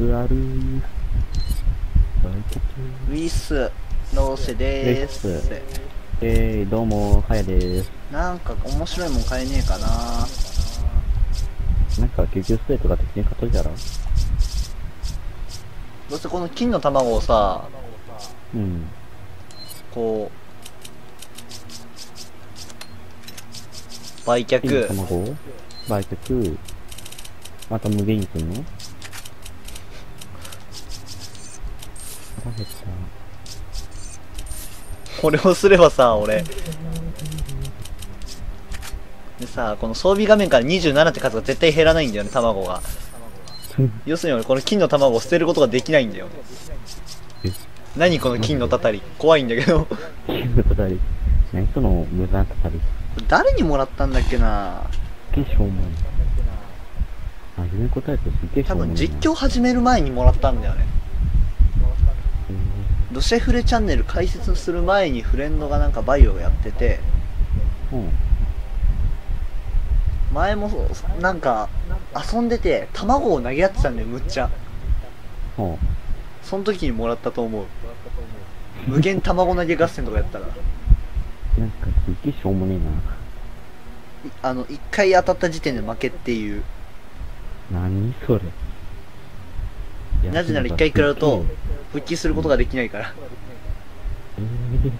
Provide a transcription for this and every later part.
ウィスローセでーすえー、どうも、はやです。なんか面白いもん買えねえかな。なんか救急スプレーとか適当に買っといたらどうせこの金の卵をさうん。こう売金の却卵売却。また無限にすんの腹減った。これをすればさ俺でさこの装備画面から27って数が絶対減らないんだよね卵が要するに俺この金の卵を捨てることができないんだよえ何この金のたたり怖いんだけど金のたたり。何その無駄なたたり。誰にもらったんだっけなすっげえしょうもない。あ、自分答えるとすっげえしょ多うもないな。分実況始める前にもらったんだよねえドシェフレチャンネル開設する前にフレンドがなんかバイオやってて。前もそうなんか遊んでて卵を投げ合ってたんだよむっちゃうん。その時にもらったと思う無限卵投げ合戦とかやったらいなんかすっげえしょうもねえな。あの1回当たった時点で負けっていう何それ。なぜなら1回食らうと復帰することができないからえー、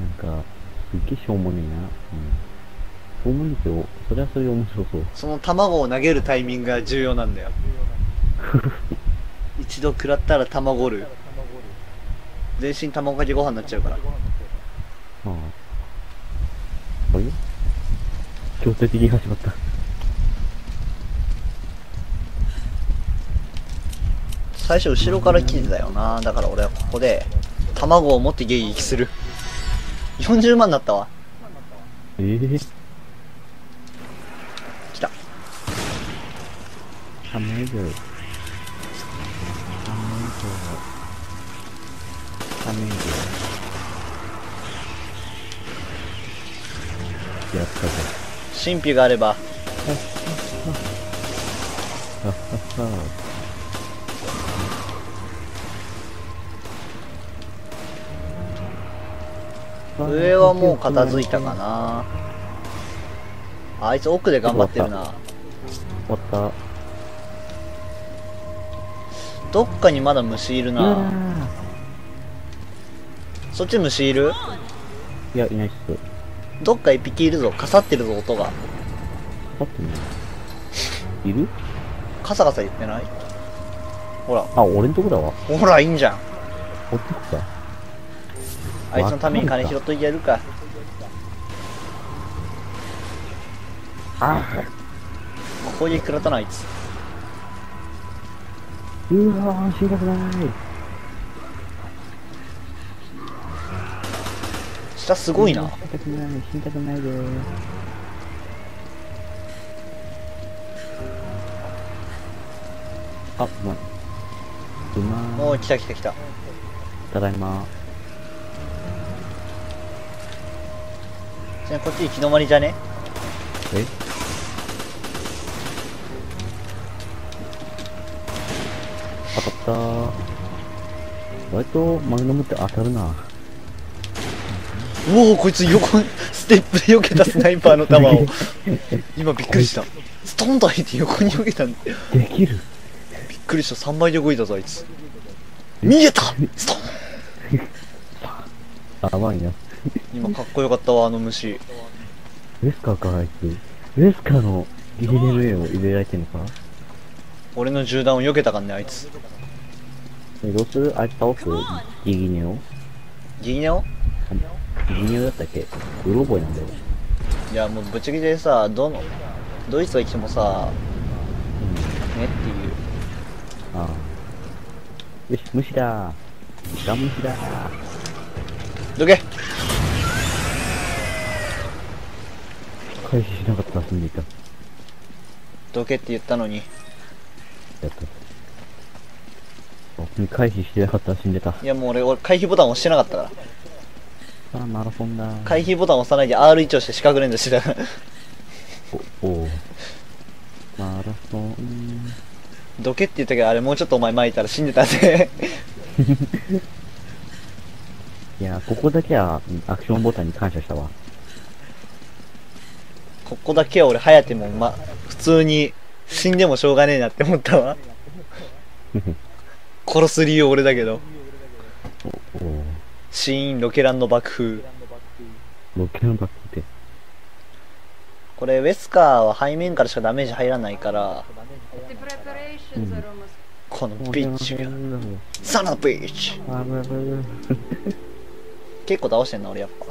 なんか、すっげえしょうもねえな。うん。しょうもねえけど、それはそれで面白そう。その卵を投げるタイミングが重要なんだよ 一度食らったら卵る全身卵かけご飯になっちゃうからああ。あれ？強制的に始まった。最初後ろから来てたよなだから俺はここで卵を持って迎撃する40万になったわええー、来たためる。ためる。ためる。やったぜ。神秘があればはっは上はもう片付いたかな。あいつ奥で頑張ってるな。終わった。どっかにまだ虫いるな。そっち虫いる？ーいや、いないっす。どっか一匹いるぞ。かさってるぞ音が。いる？カサカサ言ってない？ほら。あ、俺んとこだわ。ほらいいんじゃん。おっとこか。あいつのために金拾っといてやるかあ攻撃食らったなあいつうわー、死にたくない。下すごいな死にたくない、死にたくないでーす。あ、うまい。うまーおー来た来た来たただいま。じゃあこっち行き止まりじゃね？え？当たった。ー。割とマグナムって当たるな。おおこいつ横にステップで避けたスナイパーの弾を。今びっくりした。ストンと入って横に避けたんでできる。びっくりした。3倍で動いたぞあいつ。見えた！ストン！甘いな。今かっこよかったわあの虫。ウェスカーか、あいつ。ウェスカーの DNA を入れられてんのか？俺の銃弾を避けたかんねあいつ。え、どうする？あいつ倒す？ギギネをギギネオギギネオだったっけ？うろ覚えなんだよ。いやもうぶっちゃけでさどのドイツが来てもさうん。ねっていう。ああ。よし、虫だガムシだどけ回避しなかったら死んでいた。どけって言ったのにやった。あ回避してなかったら死んでた。いやもう俺俺回避ボタン押してなかったからさあ、マラソンだ回避ボタン押さないで R1 押して四角連打してたからお、おうマラソン。どけって言ったけど、あれもうちょっとお前巻いたら死んでたぜ。いや、ここだけはうんアクションボタンに感謝したわ。ここだけは俺、颯も、ま、普通に死んでもしょうがねえなって思ったわ。殺す理由俺だけど。死因、ロケランの爆風。ロケのバックって。これ、ウェスカーは背面からしかダメージ入らないから、are almost このビッチが。サナビッチ結構倒してんな、俺やっぱ。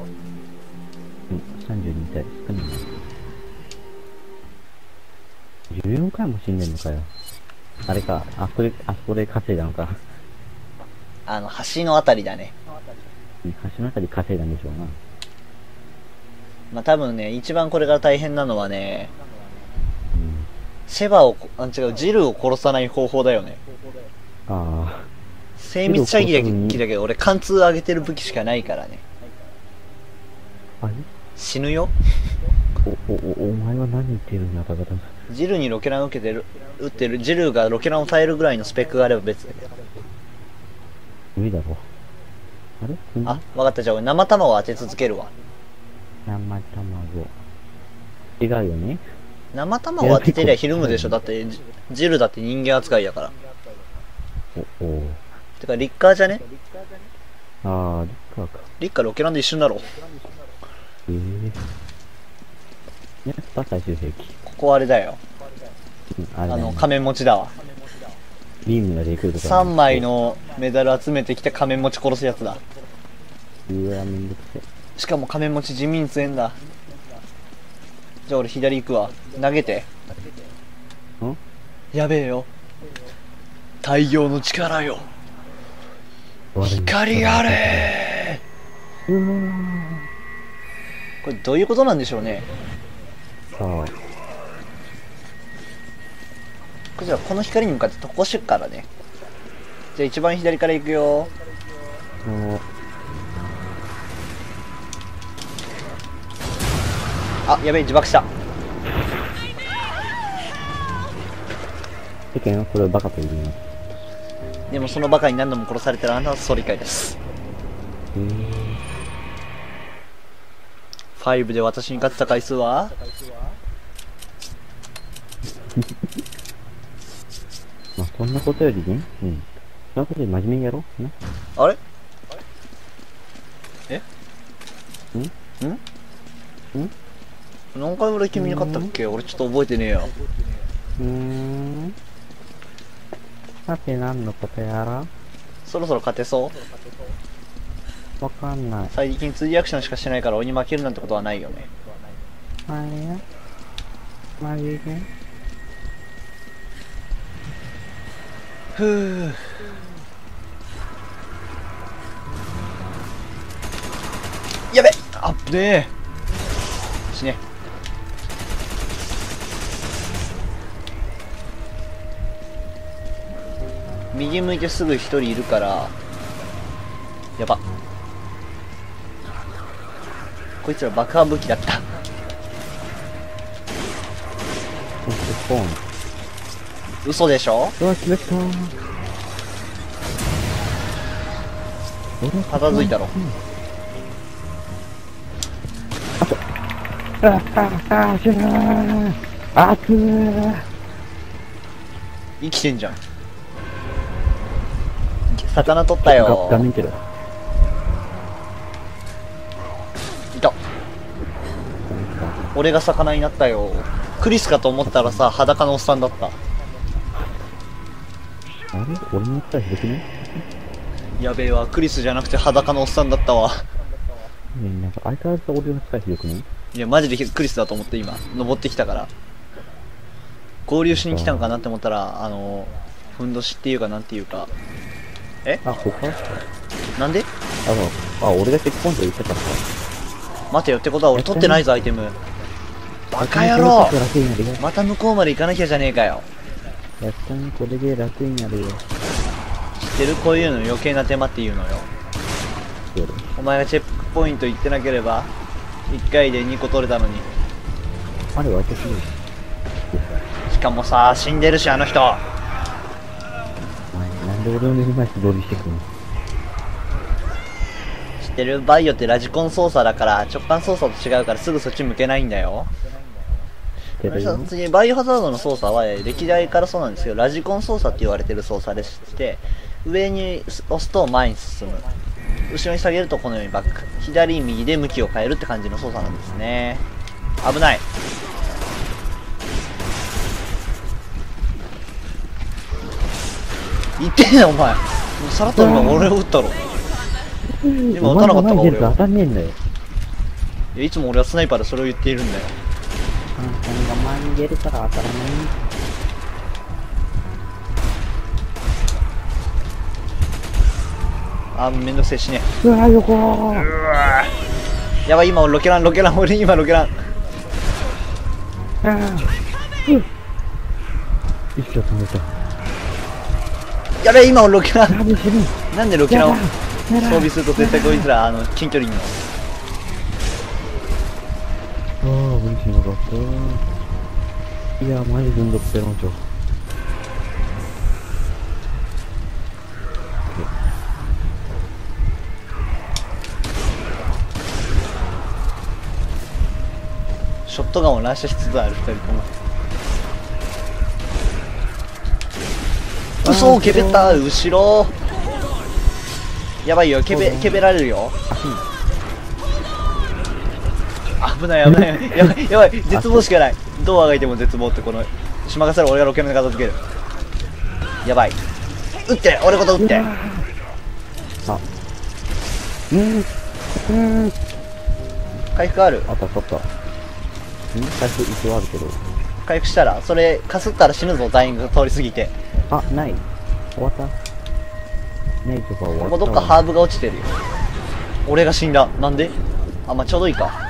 うん、32体。少ないな。14回も死んでんのかよ。あれか、あそこで、あそこで稼いだのか。あの、橋のあたりだね。うん橋のあたり稼いだんでしょうな。まあ、多分ね、一番これから大変なのはね、うん。シェバをこ、あ、違う、ジルを殺さない方法だよね。あ精密射撃だけだけど、俺貫通上げてる武器しかないからね。あ。あれ？死ぬよお、お、お、お前は何言ってるんだ、バカだ。ジルにロケラン受けてる、撃ってる、ジルがロケランを耐えるぐらいのスペックがあれば別だけど。無理だろ。あれあ、わかった、じゃあ俺生卵当て続けるわ。生卵。違うよね。生卵当ててりゃひるむでしょ。だって、ジジルだって人間扱いだから。お、お。てか、リッカーじゃね？あー、リッカーか。リッカーロケランで一緒だろ。ええ最終兵器。ここあれだよ。うん、あれだねあの、仮面持ちだわ。ビームができるとか。3枚。のメダル集めてきて仮面持ち殺すやつだ。うわ、めんどくせえ。しかも仮面持ち地味に強えんだ。じゃあ俺左行くわ。投げて。ん？やべえよ。太陽の力よ。光あれうわこれどういうことなんでしょうね。さあ、こちらこの光に向かって突破してくからね。じゃあ一番左から行くよ。あ、やべえ、自爆した。世間はこれをバカと言います。でもそのバカに何度も殺されてるあなたは総理会です。えー、5で私に勝ってた回数はまあそんなことよりね、うん。そんなことより真面目にやろう。な。あれ？え？ん？ん？ん？何回俺君に勝ったっけ？俺ちょっと覚えてねえよ。うーん。さて何のことやら？そろそろ勝てそう？わかんない。最近 2D アクションしかしてないから俺に負けるなんてことはないよね。あれ？マジでふぅ。やべあっぶねえ死ね。右向いてすぐ一人いるから、やば。こいつら爆破武器だった。ポン。嘘でしょ？うわ、決めた片付いたろ。あ、あ、あ、しらー。あつー。生きてんじゃん。魚取ったがよ画。面切る。いた。俺が魚になったよ。クリスかと思ったらさ、裸のおっさんだった。あれ？俺のったらひどくねやべえわ、クリスじゃなくて裸のおっさんだったわ。なんか相変わらず俺のったらひどくねい？や、マジでクリスだと思って今、登ってきたから。合流しに来たんかなって思ったら、あの、ふんどしっていうかなんていうか。え？あ、他？なんで？あの、あ、俺がチェックポイント言ってたか待てよってことは俺取ってないぞ、アイテム。ら。バカ野郎。また向こうまで行かなきゃじゃねえかよ。やったね、これで楽になるよ。知ってる？こういうの余計な手間っていうのよ。お前がチェックポイント行ってなければ、1回で2個取れたのに。あれ、私。しかもさ、死んでるし、あの人。で俺の目の前素通りしてくるの？知ってる？バイオってラジコン操作だから直感操作と違うからすぐそっち向けないんだよ知ってるよ。次バイオハザードの操作は歴代からそうなんですけどラジコン操作って言われてる操作でして上に押すと前に進む。後ろに下げるとこのようにバック。左右で向きを変えるって感じの操作なんですね。危ない。いってねお前。もうさらっと今俺を撃ったろ。今撃たなかったか俺は当たんねえんだよ。いつも俺はスナイパーでそれを言っているんだよ簡単が前に出るから当たらない。あーめんどくせえしね。うわ、横。ーやばい今俺ロケランロケラン俺今ロケラン。あーうん。息を止めた。やべえ今俺ロケラン。なんでロケランを装備すると絶対こいつらあの近距離にあ、無理しな。かった。いや、マジ軍属ペロンチョ。ショットガンを乱射しつつある2人とも。嘘をけべった。後ろ。やばいよ。けべけべられるよ危ない危な い。やばいやばい絶望しかない。どうあがいても絶望ってこの島がさる俺がロケ目片付ける。やばい。撃って俺こと撃って。あ。うん。うん。回復ある？あった、あった。ん？回復一応あるけど。回復したら？それかすったら死ぬぞダイイングが通り過ぎて。あ、ない。終わった。ないとか終わったわ。ここどっかハーブが落ちてるよ。俺が死んだ。なんで？あまあちょうどいいか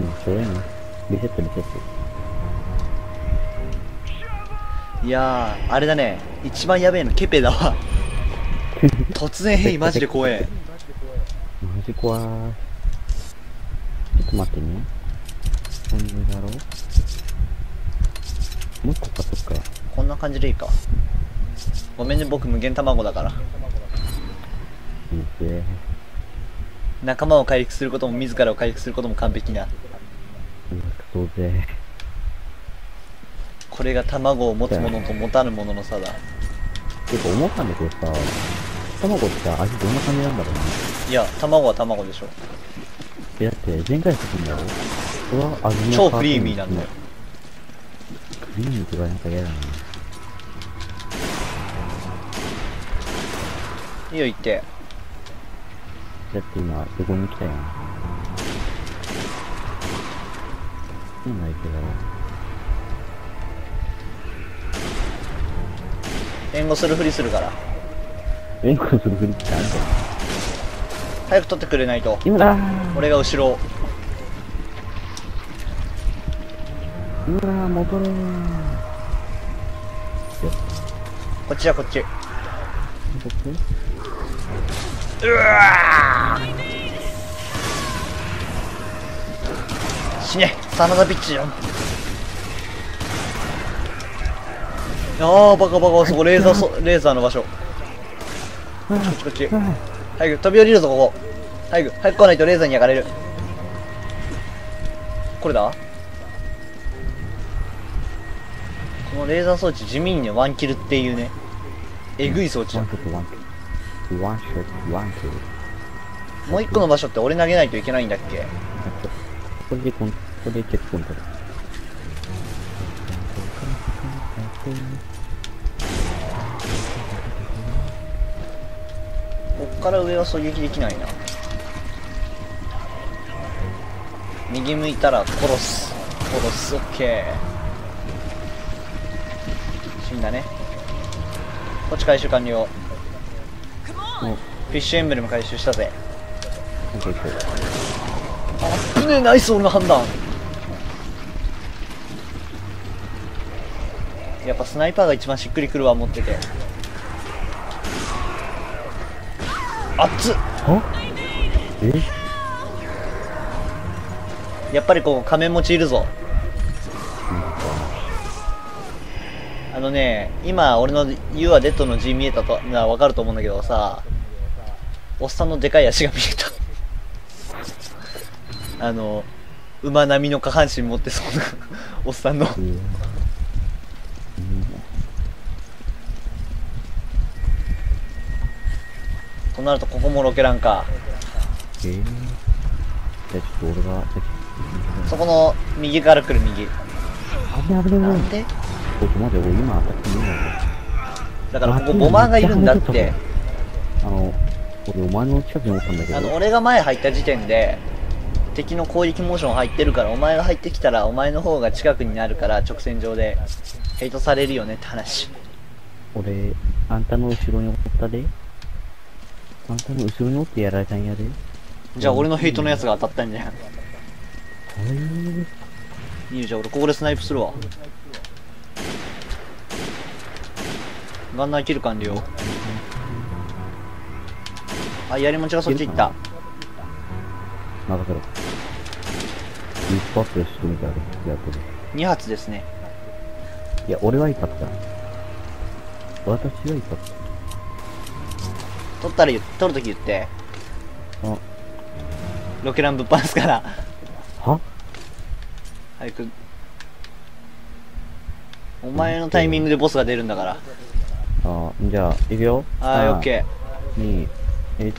うん、それね。リセット、リセット。いやーあれだね一番やべえのケペだわ 突然変異マジで怖えマジ怖い。ちょっと待ってね。こんなだろもう一個か、そっか。こんな感じでいいかごめんね僕無限卵だから。仲間を回復することも自らを回復することも完璧なそうぜ。これが卵を持つ者と持たぬ者の差だてか思ったんだけどさ、卵ってさ、味どんな感じなんだろうね。いや卵は卵でしょえ、だって、前回作んだろそれは味も超クリーミーなんだよクリーミーとかなんか嫌だな。いいよ言ってだって今、どこに来たやん。変な相手だろ。援護するふりするから援護するふりってなんだよ。早く取ってくれないと今だ俺が後ろをうわー、戻れー。こっちやこっちうわ死ね。サナダピッチよああバカバカそこレーザーそ レーザーの場所。こっちこっち。早く飛び降りるぞここ。早く早く来ないとレーザーに焼かれる。これだ？このレーザー装置地味にねワンキルっていうね。えぐい装置だ。もう一個の場所って俺投げないといけないんだっけ？ここでコン、ここでチェックポイントだ。こっから上は狙撃できないな。右向いたら殺す。殺す。オッケー。死んだね。こっち回収完了。フィッシュエンブレム回収したぜ。あっぶねえナイス俺の判断スナイパーが一番しっくりくるわ持ってて。熱っ。やっぱりこう仮面持ちいるぞ。あのね、今俺の You are Dead の字見えたと、なわかると思うんだけどさ、おっさんのでかい足が見えた。あの、馬並みの下半身持ってそうなおっさんの。うん。うんとなるとここもロケランか。えー。じゃあちょっと俺が、そこの右から来る右。危なん。で？ちょっと待って、俺今当たってみよだからここボマーがいるんだって。あの、俺お前の近くにおったんだけど。あの、俺が前入った時点で、敵の攻撃モーション入ってるから、お前が入ってきたら、お前の方が近くになるから、直線上で、ヘイトされるよねって話。俺、あんたの後ろにおったで。あんたの後ろにおってやられたんやで。じゃあ俺のヘイトのやつが当たったんじゃん。いいよ、じゃあ俺ここでスナイプするわ。ガンナーキル完了。あ、やりもちがそっち行った。任せろ。一発で仕留めてある。やってる。2発ですね。いや、俺は一発だ。私は一発。取ったら言取るとき言って。あ、ロケランぶっ放すから。は？早く。お前のタイミングでボスが出るんだから。あじゃあ、いくよ。はーい、オッケ2、1、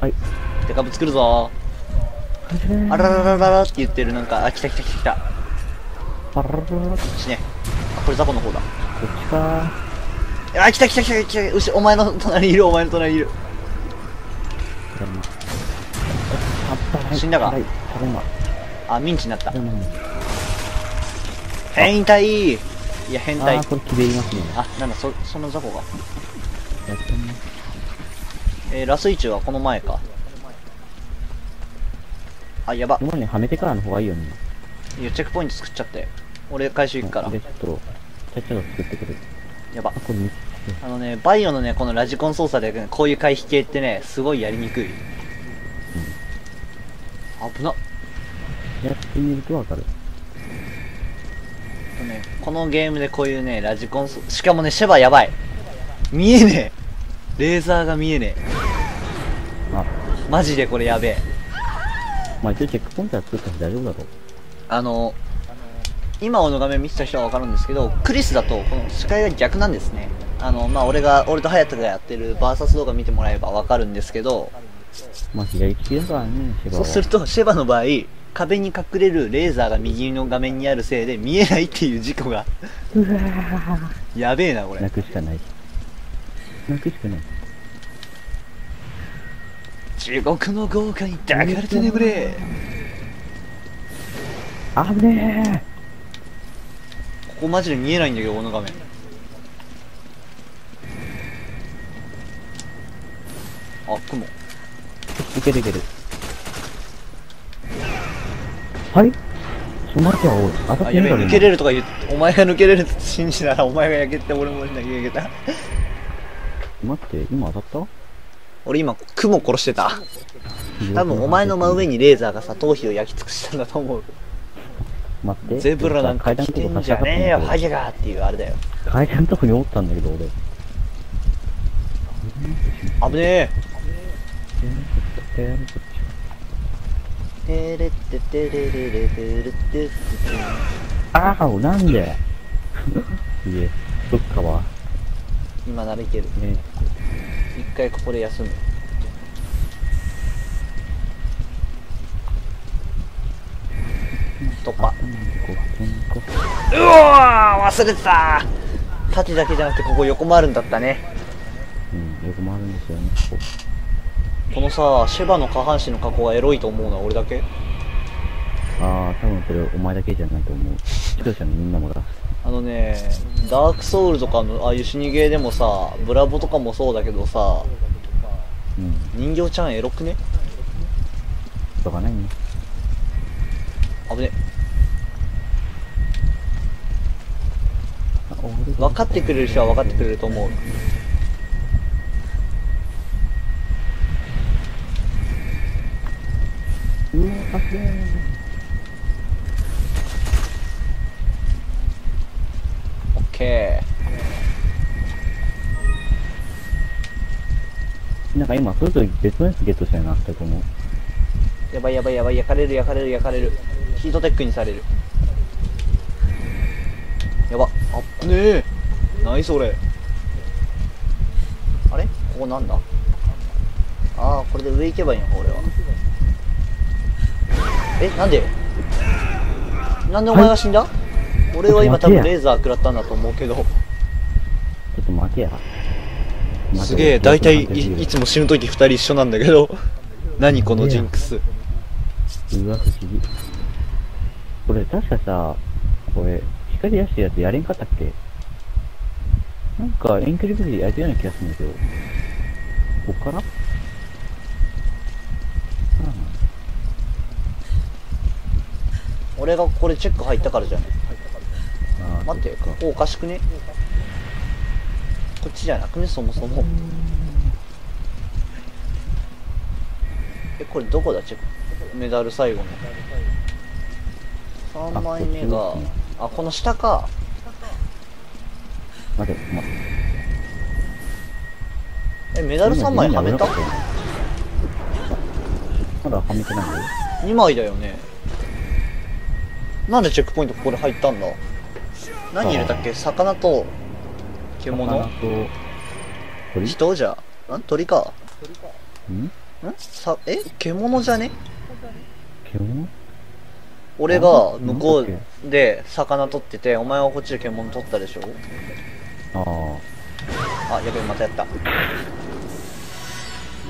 はい。ー。デカブ作るぞあらららららって言ってるなんか、あ、来た来た来た来た。パララララこ死ね。あ、これザコの方だ。っちかあ、来た来た来た来た。うし、お前の隣にいる、お前の隣にいる。死んだか？あ、ミンチになった。変態いや、変態あー、。これ滑りますね。あ、なんだ、そ、そのザコが。えー、ラスイチはこの前か。あ、やば。このね、はめてからの方がいいよね。いや、チェックポイント作っちゃって。俺、回収行くからで、。ちょっと、ちゃっちゃと作ってくる。やばあ、。これ。あのね、バイオのね、このラジコン操作で、こういう回避系ってね、すごいやりにくい。危なっ。やってみるとわかる。とね、このゲームでこういうね、ラジコン操、しかもね、シェバやばい。見えねえ。レーザーが見えねえ。あ、マジでこれやべえ。まあ一応チェックポイントは作ったし大丈夫だろう。あの、今の画面見てた人はわかるんですけど、クリスだとこの視界が逆なんですね。あの、まあ、俺が、俺とハヤトがやってるバーサス動画見てもらえばわかるんですけど、まあ左利きだからね、シェバは。そうすると、シェバの場合、壁に隠れるレーザーが右の画面にあるせいで見えないっていう事故が、うわーやべえな、これ泣。くしかない。泣くしかない。地獄の豪華に抱かれて眠れ。あぶねここマジで見えないんだけど、この画面。あ、雲。ーいけるいける。はい？ちょっと待ってよ、おい。当たってみたら抜けれるとか言って、お前が抜けれるって信じたら、お前が焼けて、俺も焼けた。待って、今当たっ俺今、雲殺してた。た多分、お前の真上にレーザーがさ、頭皮を焼き尽くしたんだと思う。待って。ゼブラなんか来てんじゃねえよ、ハい。ゲがっていうあれだよ。階段のとこにおったんだけど、俺。危ねえ。えてれっててれれれれれってってああ、なんでいえ、そっかわ。今ならいける。ね、一回ここで休む。突破。こけんこ。うわー忘れてた縦だけじゃなくてここ横回るんだったね。うん、よく回るんですよね、このさ、シェバの下半身の加工がエロいと思うのは俺だけ？ああ、多分それお前だけじゃないと思う。視聴者のみんなもだ。あのね、ダークソウルとかのああいう死にゲーでもさ、ブラボとかもそうだけどさ、うん、人形ちゃんエロくね？とかないね。危ね。分かってくれる人は分かってくれると思う。うわ、あっねオッケなんか今、それぞれ別のやつゲットしたよな、二人とも。やばいやばいやばい焼かれる焼かれる焼かれる。ヒートテックにされる。やば。あっねえ。何それ。あれ？ここなんだ？ああこれで上行けばいいのか俺は。えなんで？なんでお前が死んだ、俺は今多分レーザー食らったんだと思うけど。ちょっと負けや。すげえ大体いいいつも死ぬ時二人一緒なんだけど 何このジンクス？うわ、不思議。これ、確かさ、これ、光出してるやつやれんかったっけ？なんか、遠距離武器でやれたような気がするんだけど。こっから？あ俺がこれチェック入ったからじゃねああ待ってここおかしくね？こっちじゃなくね？そもそも。えこれどこだ？チェックメダル最後の。3枚目があこの下か。待て、ま、えメダル3枚はめた？まだはめてないよ。2枚だよね。なんでチェックポイントここで入ったんだ？何入れたっけ？魚と獣？魚と鳥？人じゃ？ん？鳥か？ん？ん？さえ？獣じゃね？獣？俺が向こうで魚取っててお前はこっちで獣取ったでしょ？ああ。あやべえまたやった。だ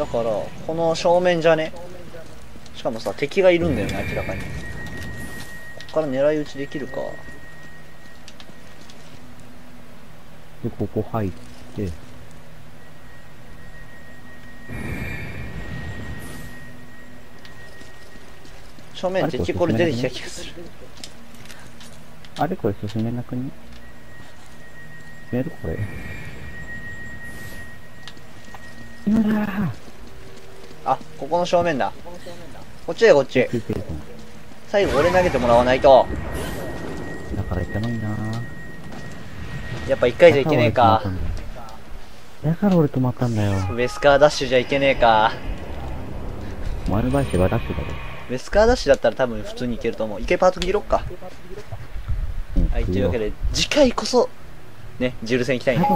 からこの正面じゃね？しかもさ敵がいるんだよね明らかに。こっから狙い撃ちできるかで、ここ入って、正面敵これ出てきた気がする。あれこれ進めなくね？進めるこれ。今だー。あここの正面だ。こっちだよこっち。最後俺投げてもらわないと。だから行かないなーやっぱ1回じゃいけねえか。だから俺止まったんだよ。ウェスカーダッシュじゃいけねえか。お前の場合芝ダッシュだろ。ウェスカーダッシュだったら多分普通にいけると思う。一回パート切ろっか。うんはいというわけで次回こそねジル戦行きたいね